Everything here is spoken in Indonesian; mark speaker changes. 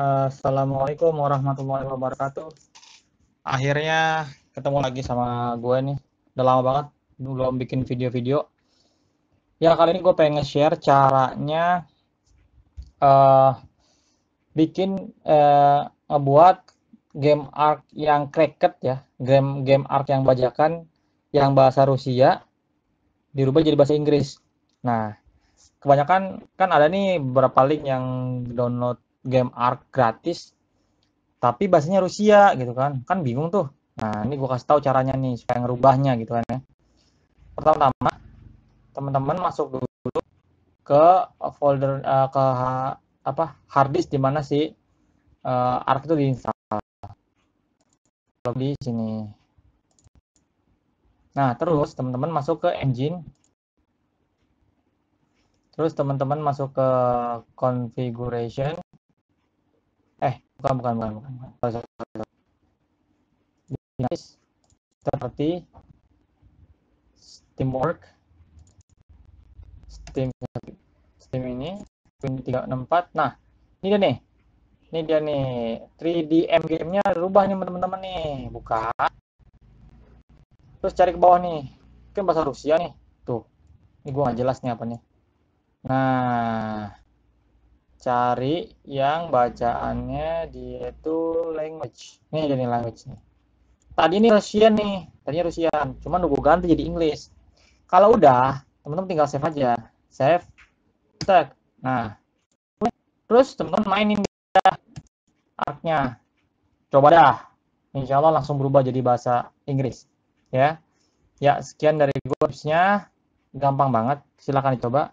Speaker 1: Assalamualaikum warahmatullahi wabarakatuh. Akhirnya ketemu lagi sama gue nih. Udah lama banget belum bikin video-video. Ya kali ini gue pengen share caranya uh, bikin uh, ngebuat game arc yang cracked ya, game game arc yang bajakan yang bahasa Rusia dirubah jadi bahasa Inggris. Nah, kebanyakan kan ada nih beberapa link yang download game Ark gratis tapi bahasanya Rusia gitu kan. Kan bingung tuh. Nah ini gue kasih tahu caranya nih supaya ngerubahnya gitu kan ya. Pertama-tama teman-teman masuk dulu ke folder uh, ke apa hard disk di mana sih uh, Ark itu diinstal. Di sini. Nah terus teman-teman masuk ke engine. Terus teman-teman masuk ke configuration bukan bukan bukan bukan, bukan. seperti Steamwork Steam Steam ini Win 364 nah ini dia nih. Ini dia nih. 3DM gamenya rubah nih teman-teman nih. Buka. Terus cari ke bawah nih. Kan bahasa Rusia nih. Tuh ini gua nggak jelas nih apa nih nah cari yang bacaannya dia itu language. Nih jadi language nih. Tadi ini Russian nih. Tadinya Russian. Cuman nunggu ganti jadi English kalau udah teman-teman tinggal save aja. Save. Tag nah. Terus teman-teman mainin dia. Artnya coba dah. Insya Allah langsung berubah jadi bahasa Inggris. Ya. Ya sekian dari gue gampang banget. Silahkan dicoba